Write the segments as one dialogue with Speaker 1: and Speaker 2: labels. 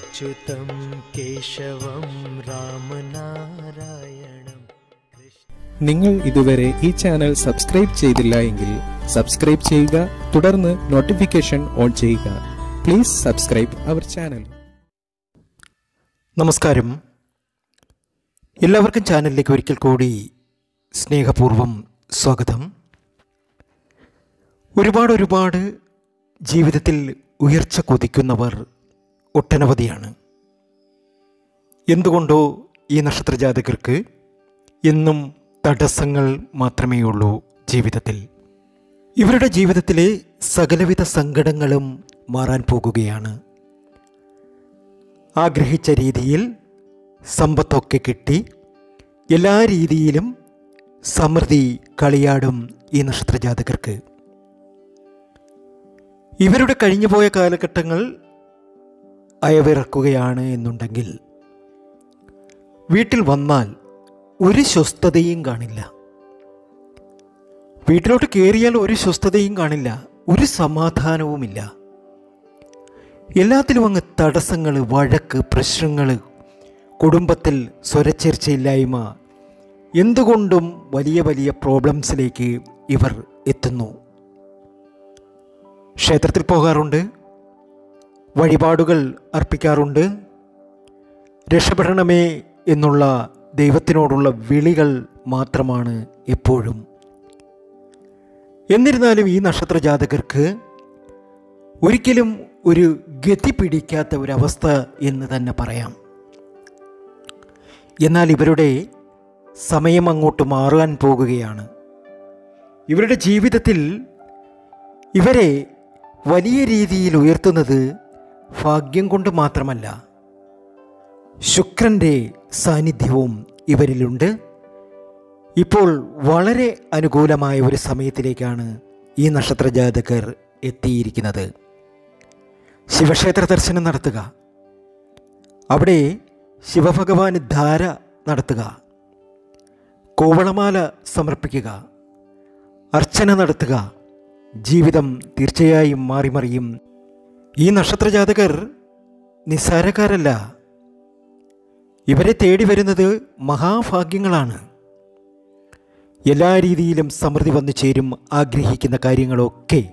Speaker 1: अच्युतं केशवं रामनारायणं
Speaker 2: നിങ്ങൾ ഇതുവരെ ഈ ചാനൽ സബ്സ്ക്രൈബ് ചെയ്തില്ല എങ്കിൽ സബ്സ്ക്രൈബ് ചെയ്യുക തുടർന്ന് നോട്ടിഫിക്കേഷൻ ഓൺ ചെയ്യുക പ്ലീസ് സബ്സ്ക്രൈബ് അവർ ചാനൽ
Speaker 3: നമസ്കാരം എല്ലാവർക്കും ചാനലിലേക്ക് ഒരിക്കൽ കൂടി സ്നേഹപൂർവം സ്വാഗതം ഒരുപാട് ഒരുപാട് ജീവിതത്തിൽ ഉയർച്ച കൊതിക്കുന്നവർ ഒട്ടനവധിയാണ്. എന്തുകൊണ്ടോ ഈ നക്ഷത്രജാതകർക്ക് എന്നും തടസ്സങ്ങൾ മാത്രമേ ഉള്ളൂ ജീവിതത്തിൽ. ഇവരുടെ ജീവിതത്തിലെ സകലവിധ സങ്കടങ്ങളും മാറാൻ പോകുകയാണ്. ആഗ്രഹിച്ച രീതിയിൽ സമ്പത്തൊക്കെ കിട്ടി. എല്ലാ രീതിയിലും സമൃദ്ധി കളിയാടും ഈ നക്ഷത്രജാതകർക്ക്. ഇവരുടെ കഴിഞ്ഞുപോയ കാലഘട്ടങ്ങൾ അയവിറക്കുകയാണ് എന്നുണ്ടെങ്കിൽ വീട്ടിൽ വന്നാൽ ഒരു സ്വസ്ഥതയും കാണില്ല. വീട്ടിലോട്ട് കയറിയാൽ ഒരു സ്വസ്ഥതയും കാണില്ല ഒരു സമാധാനവുമില്ല. എല്ലാത്തിലും അങ്ങ് തടസ്സങ്ങൾ വഴക്ക് പ്രശ്നങ്ങൾ കുടുംബത്തിൽ സ്വരച്ചേർച്ചയില്ലായ്മ എന്തുകൊണ്ടും വലിയ വലിയ പ്രോബ്ലംസിലേക്ക് ഇവർ എത്തുന്നു. ക്ഷേത്രത്തിൽ പോകാറുണ്ട്? വഴിപാടുകൾ അർപ്പിക്കാറുണ്ട്. രക്ഷപ്പെടണമേ എന്നുള്ള ദൈവത്തിനോടുള്ള വിളികൾ മാത്രമാണ് എപ്പോഴും. എന്നിരുന്നാലും ഈ നക്ഷത്ര ജാതകർക്ക് ഒരിക്കലും ഒരു ഗതി പിടിക്കാത്ത ഒരവസ്ഥ എന്ന് തന്നെ പറയാം. എന്നാൽ ഇവരുടെ സമയം അങ്ങോട്ട് മാറാൻ പോകുകയാണ്. ഇവരുടെ ജീവിതത്തിൽ ഇവരെ വലിയ രീതിയിൽ ഉയർത്തുന്നത് ഭാഗ്യം കൊണ്ട് മാത്രമല്ല ശുക്രന്റെ സാന്നിധ്യവും ഇവരിലുണ്ട്. ഇപ്പോൾ വളരെ അനുകൂലമായ ഒരു സമയത്തിലേക്കാണ് ഈ നക്ഷത്ര ജാതകർ എത്തിയിരിക്കുന്നത്. ശിവക്ഷേത്ര ദർശനം നടത്തുക. അവിടെ ശിവഭഗവാന് ധാര നടത്തുക. കോവളമാല സമർപ്പിക്കുക. അർച്ചന നടത്തുക. ജീവിതം തീർച്ചയായും മാറിമറിയും ഈ നക്ഷത്രജാതകർ നിസ്സാരക്കാരല്ല. ഇവരെ തേടി വരുന്നത് മഹാഭാഗ്യങ്ങളാണ്. എല്ലാ രീതിയിലും സമൃദ്ധി വന്നു ചേരും ആഗ്രഹിക്കുന്ന കാര്യങ്ങളൊക്കെ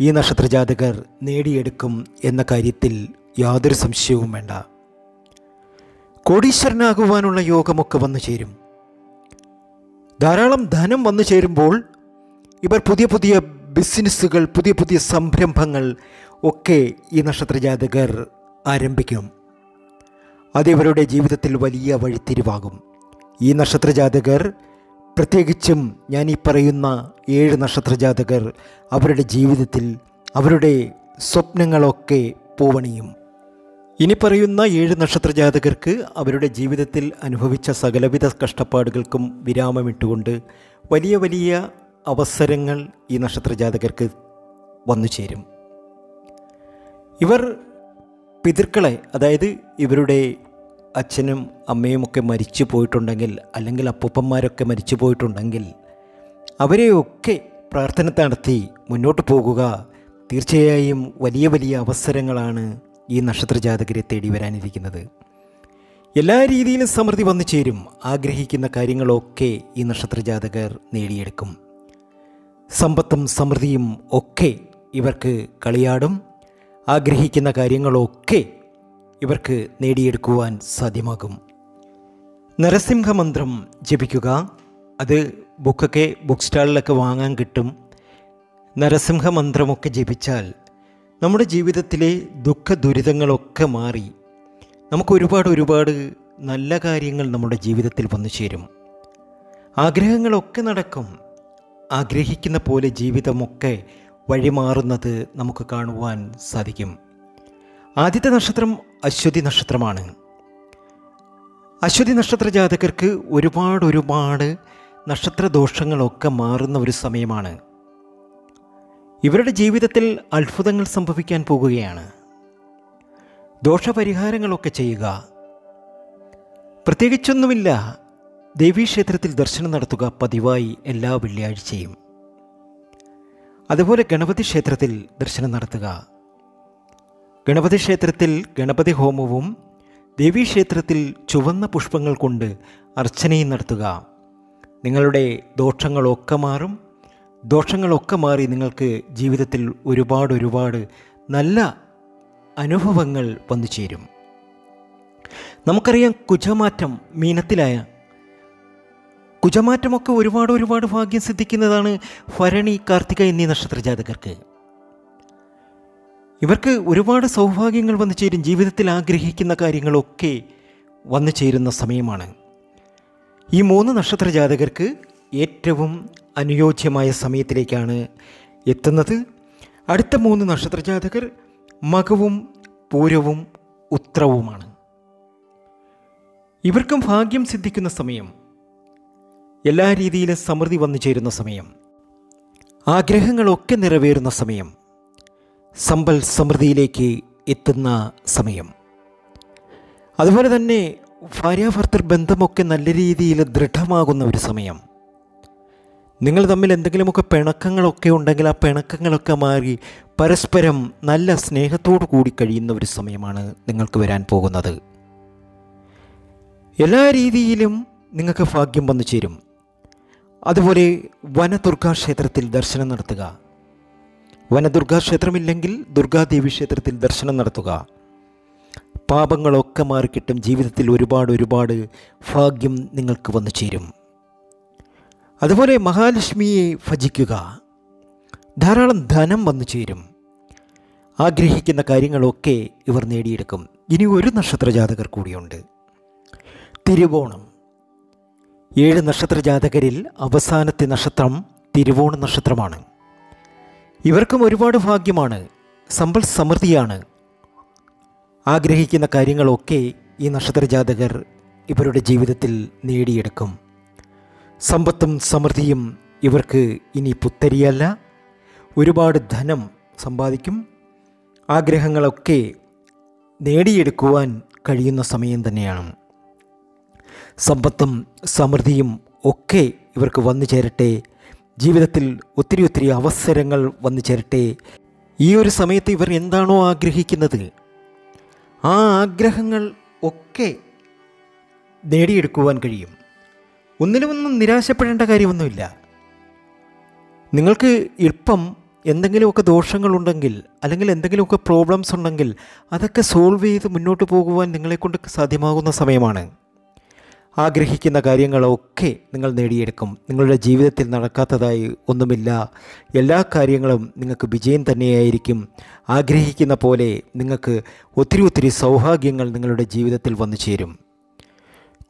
Speaker 3: ഈ നക്ഷത്രജാതകർ നേടിയെടുക്കും എന്ന കാര്യത്തിൽ യാതൊരു സംശയവും വേണ്ട. കോടീശ്വരനാകുവാനുള്ള യോഗമൊക്കെ വന്നു ചേരും. ധാരാളം ധനം വന്നു ചേരുമ്പോൾ ഇവർ പുതിയ പുതിയ ബിസിനസ്സുകൾ പുതിയ പുതിയ സംരംഭങ്ങൾ ഒക്കെ ഈ നക്ഷത്രജാതകർ ആരംഭിക്കും. അതേവരുടെ ജീവിതത്തിൽ വലിയ വഴിത്തിരിവാകും. ഈ നക്ഷത്രജാതകർ പ്രത്യേകിച്ചും ഞാൻ ഈ പറയുന്ന ഏഴ് നക്ഷത്രജാതകർ അവരുടെ ജീവിതത്തിൽ അവരുടെ സ്വപ്നങ്ങളൊക്കെ പൂവണിയും. ഇനി പറയുന്ന ഏഴ് നക്ഷത്രജാതകർക്ക് അവരുടെ ജീവിതത്തിൽ അനുഭവിച്ച സകലവിധ കഷ്ടപ്പാടുകൾക്കും വിരാമമിട്ടുകൊണ്ട് വലിയ വലിയ അവസരങ്ങൾ ഈ നക്ഷത്രജാതകർക്ക് വന്നു ചേരും. ഇവർ പിതൃക്കളെ അതായത് ഇവരുടെ അച്ഛനും അമ്മയും ഒക്കെ മരിച്ചു പോയിട്ടുണ്ടെങ്കിൽ അല്ലെങ്കിൽ അപ്പൂപ്പന്മാരൊക്കെ മരിച്ചു പോയിട്ടുണ്ടെങ്കിൽ അവരെയൊക്കെ പ്രാർത്ഥന നടത്തി മുന്നോട്ട് പോകുക തീർച്ചയായും വലിയ വലിയ അവസരങ്ങളാണ് ഈ നക്ഷത്രജാതകരെ തേടി വരാനിരിക്കുന്നത്. എല്ലാ രീതിയിലും സമൃദ്ധി വന്നു ചേരും. ആഗ്രഹിക്കുന്ന കാര്യങ്ങളൊക്കെ ഈ നക്ഷത്രജാതകർ നേടിയെടുക്കും. സമ്പത്തും സമൃദ്ധിയും ഒക്കെ ഇവർക്ക് കളിയാടും. ആഗ്രഹിക്കുന്ന കാര്യങ്ങളൊക്കെ ഇവർക്ക് നേടിയെടുക്കുവാൻ സാധ്യമാകും. നരസിംഹമന്ത്രം ജപിക്കുക. അത് ബുക്കൊക്കെ ബുക്ക് സ്റ്റാളിലൊക്കെ വാങ്ങാൻ കിട്ടും. നരസിംഹമന്ത്രമൊക്കെ ജപിച്ചാൽ നമ്മുടെ ജീവിതത്തിലെ ദുഃഖ ദുരിതങ്ങളൊക്കെ മാറി. നമുക്ക് ഒരുപാട് ഒരുപാട് നല്ല കാര്യങ്ങൾ നമ്മുടെ ജീവിതത്തിൽ വന്നു ചേരും. ആഗ്രഹങ്ങളൊക്കെ നടക്കും. ആഗ്രഹിക്കുന്ന പോലെ ജീവിതമൊക്കെ വഴിമാറുന്നത് നമുക്ക് കാണുവാൻ സാധിക്കും. ആദ്യത്തെ നക്ഷത്രം അശ്വതി നക്ഷത്രമാണ്. അശ്വതി നക്ഷത്ര ജാതകർക്ക് ഒരുപാട് ഒരുപാട് നക്ഷത്ര നക്ഷത്രദോഷങ്ങളൊക്കെ മാറുന്ന ഒരു സമയമാണ്. ഇവരുടെ ജീവിതത്തിൽ അത്ഭുതങ്ങൾ സംഭവിക്കാൻ പോകുകയാണ്. ദോഷപരിഹാരങ്ങളൊക്കെ ചെയ്യുക. പ്രത്യേകിച്ചൊന്നുമില്ല. ദേവീക്ഷേത്രത്തിൽ ദർശനം നടത്തുക പതിവായി എല്ലാ വെള്ളിയാഴ്ചയും. അതുപോലെ ഗണപതി ക്ഷേത്രത്തിൽ ദർശനം നടത്തുക. ഗണപതി ക്ഷേത്രത്തിൽ ഗണപതി ഹോമവും ദേവീക്ഷേത്രത്തിൽ ചുവന്ന പുഷ്പങ്ങൾ കൊണ്ട് അർച്ചനയും നടത്തുക. നിങ്ങളുടെ ദോഷങ്ങളൊക്കെ മാറും. ദോഷങ്ങളൊക്കെ മാറി നിങ്ങൾക്ക് ജീവിതത്തിൽ ഒരുപാട് ഒരുപാട് നല്ല അനുഭവങ്ങൾ വന്നു ചേരും നമുക്കറിയാം കുജമാറ്റം മീനത്തിലായ കുജമാറ്റമൊക്കെ ഒരുപാട് ഒരുപാട് ഭാഗ്യം സിദ്ധിക്കുന്നതാണ് ഭരണി കാർത്തിക എന്നീ നക്ഷത്ര ജാതകർക്ക് ഇവർക്ക് ഒരുപാട് സൗഭാഗ്യങ്ങൾ വന്നു ചേരും ജീവിതത്തിൽ ആഗ്രഹിക്കുന്ന കാര്യങ്ങളൊക്കെ വന്നു ചേരുന്ന സമയമാണ്. ഈ മൂന്ന് നക്ഷത്ര ജാതകർക്ക് ഏറ്റവും അനുയോജ്യമായ സമയത്തിലേക്കാണ് എത്തുന്നത്. അടുത്ത മൂന്ന് നക്ഷത്ര ജാതകർ മകവും പൂരവും ഉത്രവുമാണ്. ഇവർക്കും ഭാഗ്യം സിദ്ധിക്കുന്ന സമയം എല്ലാ രീതിയിലും സമൃദ്ധി വന്നു ചേരുന്ന സമയം. ആഗ്രഹങ്ങളൊക്കെ നിറവേറുന്ന സമയം. സമ്പൽ സമൃദ്ധിയിലേക്ക് എത്തുന്ന സമയം. അതുപോലെ തന്നെ ഭാര്യാഭർത്തൃ ബന്ധമൊക്കെ നല്ല രീതിയിൽ ദൃഢമാകുന്ന ഒരു സമയം. നിങ്ങൾ തമ്മിൽ എന്തെങ്കിലുമൊക്കെ പിണക്കങ്ങളൊക്കെ ഉണ്ടെങ്കിൽ ആ പിണക്കങ്ങളൊക്കെ മാറി പരസ്പരം നല്ല സ്നേഹത്തോടു കൂടി കഴിയുന്ന ഒരു സമയമാണ് നിങ്ങൾക്ക് വരാൻ പോകുന്നത്. എല്ലാ രീതിയിലും നിങ്ങൾക്ക് ഭാഗ്യം വന്നു ചേരും. അതുപോലെ വനദുർഗാ ക്ഷേത്രത്തിൽ ദർശനം നടത്തുക. വനദുർഗാ ക്ഷേത്രമില്ലെങ്കിൽ ദുർഗാദേവി ക്ഷേത്രത്തിൽ ദർശനം നടത്തുക. പാപങ്ങളൊക്കെ മാറിക്കിട്ടും ജീവിതത്തിൽ ഒരുപാട് ഒരുപാട് ഭാഗ്യം നിങ്ങൾക്ക് വന്നു ചേരും. അതുപോലെ മഹാലക്ഷ്മിയെ ഭജിക്കുക. ധാരാളം ധനം വന്നു ചേരും. ആഗ്രഹിക്കുന്ന കാര്യങ്ങളൊക്കെ ഇവർ നേടിയെടുക്കും. ഇനി ഒരു നക്ഷത്ര ജാതകർ കൂടിയുണ്ട്. തിരുവോണം. ഏഴ് നക്ഷത്ര ജാതകരിൽ അവസാനത്തെ നക്ഷത്രം തിരുവോണ നക്ഷത്രമാണ്. ഇവർക്കും ഒരുപാട് ഭാഗ്യമാണ്. സമ്പൽ സമൃദ്ധിയാണ്. ആഗ്രഹിക്കുന്ന കാര്യങ്ങളൊക്കെ ഈ നക്ഷത്ര ജാതകർ ഇവരുടെ ജീവിതത്തിൽ നേടിയെടുക്കും. സമ്പത്തും സമൃദ്ധിയും ഇവർക്ക് ഇനി പുത്തരിയല്ല. ഒരുപാട് ധനം സമ്പാദിക്കും. ആഗ്രഹങ്ങളൊക്കെ നേടിയെടുക്കുവാൻ കഴിയുന്ന സമയം തന്നെയാണ്. സമ്പത്തും സമൃദ്ധിയും ഒക്കെ ഇവർക്ക് വന്നു ചേരട്ടെ. ജീവിതത്തിൽ ഒത്തിരി ഒത്തിരി അവസരങ്ങൾ വന്നു ചേരട്ടെ. ഈ ഒരു സമയത്ത് ഇവർ എന്താണോ ആഗ്രഹിക്കുന്നത്? ആ ആഗ്രഹങ്ങൾ ഒക്കെ നേടിയെടുക്കുവാൻ കഴിയും. ഒന്നിലുമൊന്നും നിരാശപ്പെടേണ്ട കാര്യമൊന്നുമില്ല. നിങ്ങൾക്ക് ഇപ്പം എന്തെങ്കിലുമൊക്കെ ദോഷങ്ങളുണ്ടെങ്കിൽ അല്ലെങ്കിൽ എന്തെങ്കിലുമൊക്കെ പ്രോബ്ലംസ് ഉണ്ടെങ്കിൽ അതൊക്കെ സോൾവ് ചെയ്ത് മുന്നോട്ട് പോകുവാൻ നിങ്ങളെക്കൊണ്ട് സാധ്യമാകുന്ന സമയമാണ്. ആഗ്രഹിക്കുന്ന കാര്യങ്ങളൊക്കെ നിങ്ങൾ നേടിയെടുക്കും. നിങ്ങളുടെ ജീവിതത്തിൽ നടക്കാത്തതായി ഒന്നുമില്ല. എല്ലാ കാര്യങ്ങളും നിങ്ങൾക്ക് വിജയം തന്നെയായിരിക്കും. ആഗ്രഹിക്കുന്ന പോലെ നിങ്ങൾക്ക് ഒത്തിരി ഒത്തിരി സൗഭാഗ്യങ്ങൾ നിങ്ങളുടെ ജീവിതത്തിൽ വന്നു ചേരും.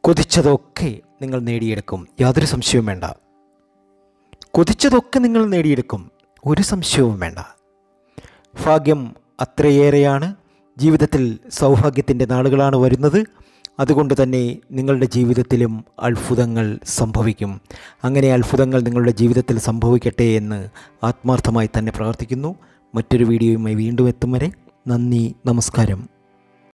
Speaker 3: കൊതിച്ചതൊക്കെ നിങ്ങൾ നേടിയെടുക്കും. യാതൊരു സംശയവും വേണ്ട. കൊതിച്ചതൊക്കെ നിങ്ങൾ നേടിയെടുക്കും. ഒരു സംശയവും വേണ്ട. ഭാഗ്യം അത്രയേറെയാണ്. ജീവിതത്തിൽ സൗഭാഗ്യത്തിന്റെ നാളുകളാണ് വരുന്നത്. അതുകൊണ്ട് തന്നെ നിങ്ങളുടെ ജീവിതത്തിലും അത്ഭുതങ്ങൾ സംഭവിക്കും. അങ്ങനെ അത്ഭുതങ്ങൾ നിങ്ങളുടെ ജീവിതത്തിൽ സംഭവിക്കട്ടെ എന്ന് ആത്മാർത്ഥമായി തന്നെ പ്രാർത്ഥിക്കുന്നു. മറ്റൊരു വീഡിയോയുമായി വീണ്ടും എത്തും വരെ നന്ദി നമസ്കാരം.